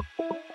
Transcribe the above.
you.